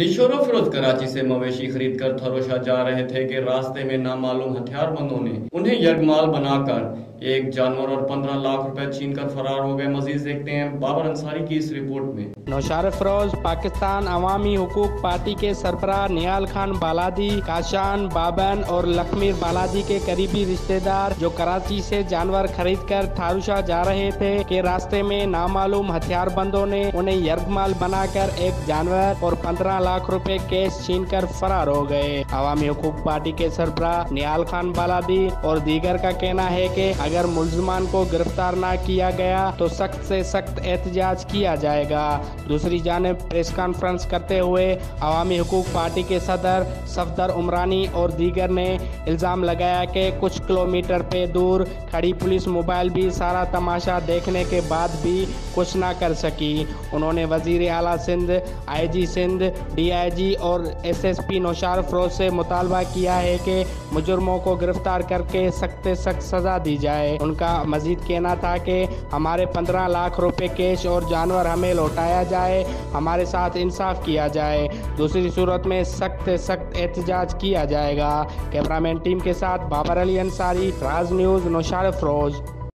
निशोर फिरोज कराची से मवेशी खरीद कर थरोशा जा रहे थे कि रास्ते में नामालूम हथियारबंदों ने उन्हें यगमाल बनाकर एक जानवर और पंद्रह लाख रुपए छीन कर फरार हो गए। मजीद देखते हैं बाबर अंसारी की इस रिपोर्ट में। नौशार फरोज, पाकिस्तान अवामी हुकूक पार्टी के सरबरा नियाल खान बालादी काशान बाबन और लखमीर बालादी के करीबी रिश्तेदार जो कराची से जानवर खरीद कर थारूशा जा रहे थे के रास्ते में नामालूम हथियारबंदों ने उन्हें यरगमाल बनाकर एक जानवर और पंद्रह लाख रुपए कैश छीन कर फरार हो गए। अवामी हकूक पार्टी के सरबरा नियाल खान बालादी और दीगर का कहना है कि अगर मुलजमान को गिरफ़्तार न किया गया तो सख्त से सख्त एहतजाज किया जाएगा। दूसरी जानब प्रेस कॉन्फ्रेंस करते हुए अवामी हकूक पार्टी के सदर सफदर उमरानी और दीगर ने इल्ज़ाम लगाया कि कुछ किलोमीटर पे दूर खड़ी पुलिस मोबाइल भी सारा तमाशा देखने के बाद भी कुछ ना कर सकी। उन्होंने वज़ीर अला Sindh I G Sindh DIG और एसएसपी नौशार फरोज से मुतालबा किया है कि मुजुर्मों को गिरफ़्तार करके सख्त सख्त सज़ा दी जाए। उनका मजीद कहना था कि हमारे पंद्रह लाख रुपए कैश और जानवर हमें लौटाया जाए, हमारे साथ इंसाफ किया जाए। दूसरी सूरत में सख्त सख्त एहतजाज किया जाएगा। कैमरामैन टीम के साथ Babar Ali Ansari, Raj news, Nowshahr furrows.